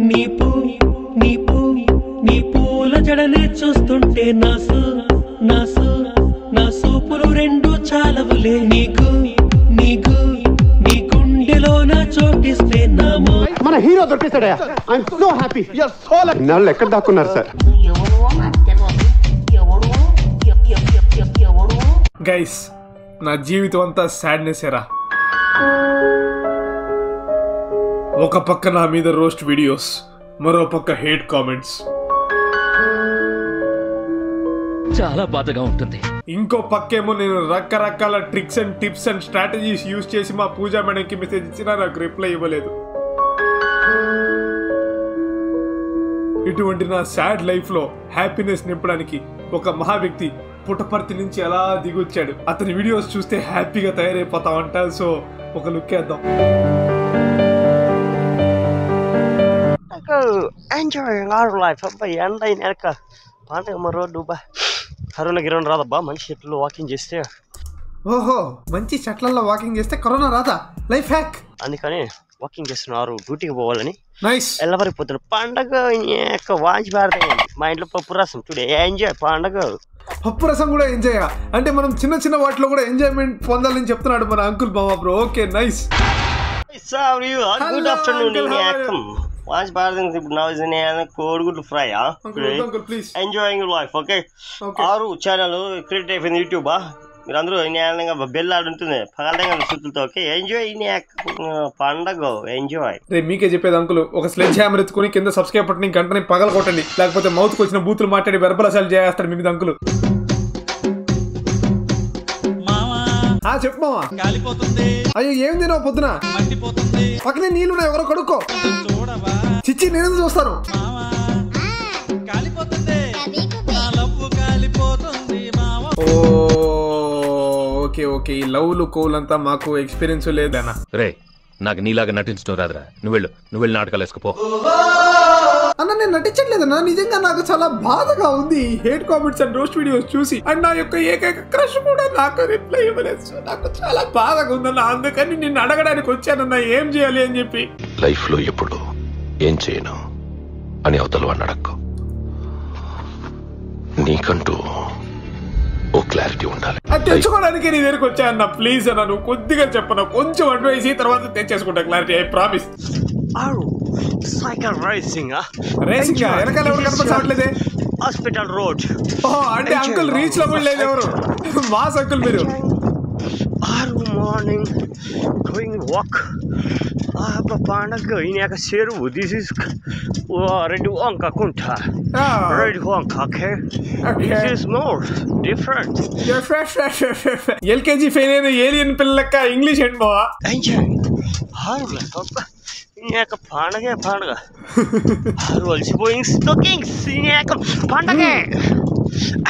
నీ పూ నీ పూ నీ పూల జడనే చూస్తుంటే నాసు నాసు నా సూపులు రెండు చాలవులే నీకు నీకు నీ గుండెలోన చోటిస్తే నామో మన హీరో దొరికేశాడయ్యా. ఐఎమ్ సో హ్యాపీ ఇన్నాళ్ళు ఎక్కడ దాక్కున్నారు సార్? గైస్ నా జీవితం అంతా సాడ్నెస్ ఎరా ఒక పక్క నా మీద రోస్ట్ వీడియోస్ మరో పక్క హేట్ కామెంట్స్. చాలా బాధగా ఉంటుంది. ఇంకో పక్కేమో నేను రకరకాల tricks and tips and strategies use చేసి మా పూజా మేడంకి మెసేజ్ ఇచ్చినా నాకు రిప్లై ఇవ్వలేదు. ఇటువంటి నా సాడ్ లైఫ్లో హ్యాపీనెస్ నింపడానికి ఒక మహా వ్యక్తి పుట్టపర్తి నుంచి ఎలా దిగొచ్చాడు. అతని వీడియోస్ చూస్తే హ్యాపీగా తయారైపోతామంట సో ఒక లుక్ వేద్దాం. ఎంజాయింగ్ ఆర్ లైఫ్ అబ్బా ఎండ వెనక పండగ మా రోడ్డు బా కరోనా గిరోనా రాదబ్బా మనిషి చెట్లు వాకింగ్ చేస్తే ఓహో మంచి చెట్లలో వాకింగ్ చేస్తే కరోనా రాదా లైఫ్ హ్యాక్ అందుకని వాకింగ్ చేస్తున్నారు డ్యూటీకి పోవాలని నైస్ ఎల్లవరిపోతున్నారు పండగ యొక్క వాంచి పాడతాయి మా ఇంట్లో పప్పు రసం చూడే ఎంజాయ్ పండగ పప్పు రసం కూడా ఎంజాయ్ అంటే మనం చిన్న చిన్న వాటిలో కూడా ఎంజాయ్మెంట్ పొందాలని చెప్తున్నాడు మన అంకుల్ బాబా bro okay nice good afternoon వాంచి పాడతాం ఇప్పుడు నా నేను కోడిగుడ్లు fry uncle uncle please enjoying life okay ఆరు ఛానల్ క్రియేట్ అయిపోయింది యూట్యూబా మీరు అందరూ న్యాయంగా బెల్ ఆడుంటుంది పగలగా సుత్తులతో ఓకే ఎంజాయ్ పండగ ఎంజాయ్ రే మీకే చెప్పేది అంకుల్ ఒక స్లెడ్జ్ హ్యామర్ ఎత్తుకుని కింద సబ్స్క్రైబ్ బటన్ గంటని పగల కొట్టండి లేకపోతే మౌత్కి వచ్చిన బూతులు మాట్లాడి వెరబలసాలు చేస్తాడు మీ మీద అంకుల్ ఆ చెప్పు మావా. కాలిపోతుంది అయ్యో ఏం తినావు పొద్దున? మండిపోతుంది పక్కనే నీళ్ళు ఎవరో కడుక్కో. చూడవా? చిచ్చి నేను చూస్తాను? కాలిపోతుంది కాలిపోతుంది ఓ ఓకే ఓకే. ఈ లవ్లు కోలంతా మాకు ఎక్స్పీరియన్స్ లేదనా రే నాకు నీలాగా నటించడం రాదురా. నువ్వు వెళ్ళు నువ్వు వెళ్ళి నాటకాలు వేసుకుపో. అన్న నేను నటించట్లేదన్నా నిజంగా నాకు చాలా బాధగా ఉంది hate comments and roast videos చూసి. అండ్ నా యొక్క ఏకైక క్రష్ కూడా నాకు రిప్లై ఇవ్వలేదు. నాకు చాలా బాధగా ఉందన్న అందుకని నిన్ను అడగడానికి వచ్చానన్న ఏం చేయాలి అని చెప్పి. లైఫ్లో ఎప్పుడు ఏం చేయను అని అవతల వాడిని అడక్కు. నీకంటూ ఓ క్లారిటీ ఉండాలి. అది తెచ్చుకోవడానికి నీ దగ్గరికి వచ్చానన్న ప్లీజ్ అన్న నువ్వు కొద్దిగా చెప్పను కొంచెం అడ్వైస్ తర్వాత తెచ్చేసుకుంటా clarity I promise cycle raising racing వెనకాల ఎవరు కనపడట్లేదే హాస్పిటల్ రోడ్ ఓ అంటే అంకుల్ రీచ్లో కూడా లేదు ఎవరు మాస్ అంకుల్ మీరు ఆరు మార్నింగ్ గోయింగ్ వాక్ పండగ ఈయన చెరువు దిస్ ఇస్ రెడ్ వంక కుంట రెడ్ వంక okay this is more different LKG fail అయిన ఏలియన్ పిల్లక్క ఇంగ్లీష్ ఏంటి బావా ఎంజాయ్ పండగే పండగ అలసిపోయింగ్ స్టోకింగ్స్ పండగే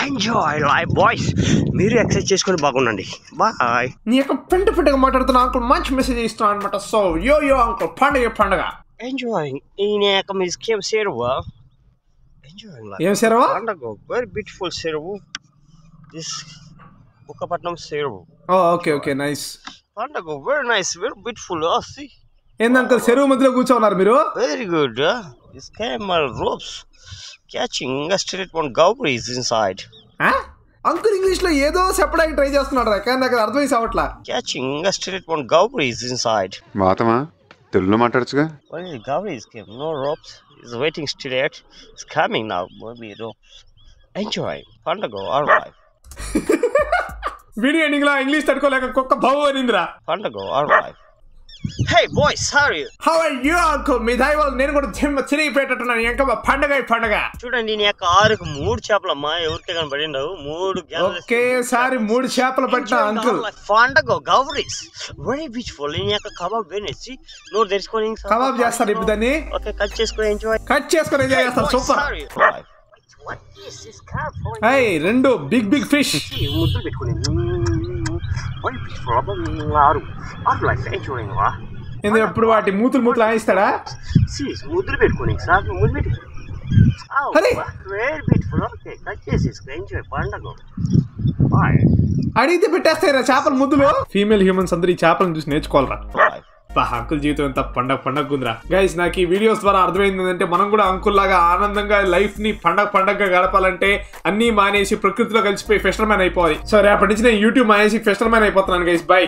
ఎంజాయ్ లైఫ్ బాయ్స్ మీరు ఎక్సర్సైజ్ చేసుకొని బాగుండండి. బాయ్ నీ యొక్క పెంట పెంటగా మాట్లాడుతున్న అంకుల్ మంచి మెసేజ్ ఇస్తాను అనమాట సో యో యో అంకుల్ పండగ పండగ enjoying. ఈయన యొక్క మ్యూజియం సేరువా ఎంజాయింగ్ ఏం సేరవా పండగ వెరీ బ్యూటిఫుల్ సేరువు దిస్ బుక్కపట్నం సేరువు ఓకే ఓకే నైస్ పండగ వెరీ నైస్ వెరీ బ్యూటిఫుల్ సి ఏందంకల్ చెరువు మధ్యలో కూర్చోన్నారు మీరు? Very good this came ropes catching a straight one gore is inside uncle ఇంగ్లీష్లో ఏదో చెప్పడానికి ట్రై చేస్తున్నాడు రా కానీ నాకు అర్థం చేసి అవట్లా catching a straight one gore is inside మాతమా? Telugu మాట్లాడుచుగా very gore is came no ropes is waiting straight is coming now మీరు ఎంజాయ్ పండగో ఆల్ వై వీడియో ఎండింగ్లో ఇంగ్లీష్ తట్టుకోలేక కుక్క భావం అనిందిరా. పండగో are why right hey boys sorry how are you uncle మీ దయ వల్ల నేను కూడా జిమ్ చిరిగిపోయేటట్టున్నాను ఇంకా పండగ పండగ. చూడండి నీ యొక్క ఆరుకు మూడు చేపలమ్మా ఎవరికే కనబడిండవు. మూడు ఒకేసారి మూడు చేపలు పట్టిన అంకుల్ పండగ గౌరీస్. వెరీ బ్యూటిఫుల్ నీ యొక్క కబాబ్ వేనేసి నోరు తెరుచుకొని కబాబ్ చేస్తారు ఇప్పుడు దాన్ని. ఓకే కట్ చేసుకొని ఎంజాయ్ కట్ చేసుకొని ఎంజాయ్ చేస్తారు. సూపర్ హై రెండు బిగ్ బిగ్ ఫిష్ ముద్దులు పెట్టుకుని. వెరీ బ్యూటిఫుల్ అబ్బా ఆరు. ఆరు లైఫ్ ఏంది ఎప్పుడు వాటి మూతులు మూతులు ఆయిస్తాడా? ముద్దులు పెట్టుకుని సార్ ముద్దు పెట్టి. అరే. వెరీ బ్యూటిఫుల్ ఓకే కట్ చేసి ఎంజాయ్ పండగ. బాయ్. అడిగితే పెట్టేస్తాయి చేపల ముద్దులు. ఫీమేల్ హ్యూమన్స్ అందరూ ఈ చేపలను చూసి నేర్చుకోవాలరా. అంకుల్ జీవితం ఎంత పండగ పండగ గైస్ నాకు ఈ వీడియోస్ ద్వారా అర్థమైంది ఏంటంటే మనం కూడా అంకుల్ లాగా ఆనందంగా లైఫ్ని పండగ పండగగా గడపాలంటే అన్ని మానేసి ప్రకృతిలో కలిసిపోయి ఫెస్టర్ మ్యాన్ అయిపోవాలి సో రేపటి నుంచి నేను యూట్యూబ్ మానేసి ఫెస్టర్ మ్యాన్ అయిపోతున్నాను guys bye.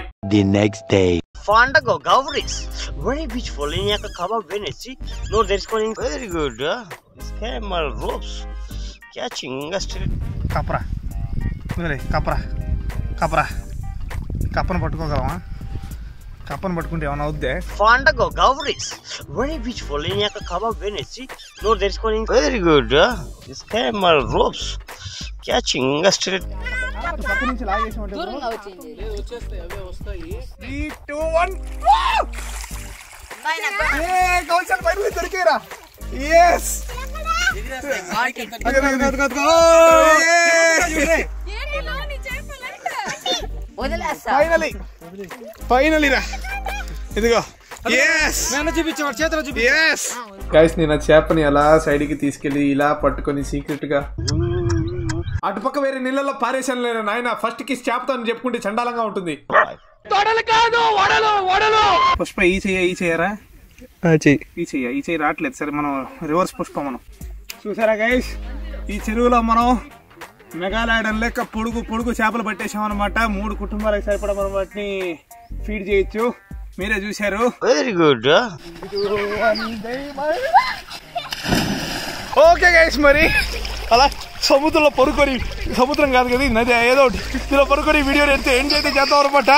Very beautiful. In Yaka Kaba Venezi. No, there's going very good. Huh? Camel ropes. Catching a straight. కప్పరా వదిలే కప్పరా కప్పరా కప్పను పట్టుకోగలమా కప్పను పట్టుకుంటే ఏమైనా అవుద్దే Fandago, Gauris. Very beautiful. In Yaka Kaba Venezi. No, there's going very good. Huh? This camel ropes. Catching a straight. పక్క నుంచి లాగేసి త్రీ టూ వన్ కౌన్సిల్ బయట దొరికేరా ఎస్ ఫైనలీ ఫైనలీ రా. ఇదిగో. గైస్ నేను ఆ చేపని అలా సైడ్కి తీసుకెళ్ళి ఇలా పట్టుకొని సీక్రెట్గా అటుపక్క వేరే నీళ్ళలో పారేసాను లేను నాయన? ఫస్ట్కి చేపతో అని చెప్పుకుంటే చండాలంగా ఉంటుంది. పుష్ప ఈ చెయ్య ఈ చెయ్యరా? చెయ్యి. ఈ చెయ్య ఈ చెయ్యి రావట్లేదు. సరే మనం రివర్స్ పుష్ప మనం. చూసారా గైస్ ఈ చెరువులో మనం మెగాలాయడం లెక్క పొడుగు పొడుగు చేపలు పట్టేసాం అనమాట మూడు కుటుంబాలకు సరిపడా మనం వాటిని ఫీడ్ చేయొచ్చు. మీరే చూశారు. Good. Huh? ఓకే గైస్ మరి అలా సముద్రంలో పరుకొని సముద్రం కాదు కదా నది ఏదో ఇలా పరుకొని వీడియో ఎడితే ఎండ్ అయితే చేద్దాం అనమాట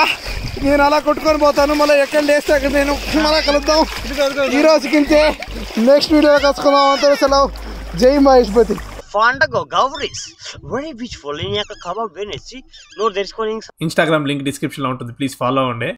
నేను అలా కొట్టుకొని పోతాను మళ్ళీ ఎక్కడ లేస్తే అక్కడ నేను మళ్ళీ కలుద్దాం. ఈ రోజుకి నెక్స్ట్ వీడియోలో కలుసుకుందాం. అంత సెలవు. జై మహేష్పతి పాండగో గౌరీస్ వెరీ బ్యూటిఫుల్ నేను యొక్క కబాబ్ వేనేసి నువ్వు తెలుసుకొని ఇన్స్టాగ్రామ్ లింక్ డిస్క్రిప్షన్లో ఉంటుంది. ప్లీజ్ ఫాలో అవ్వండి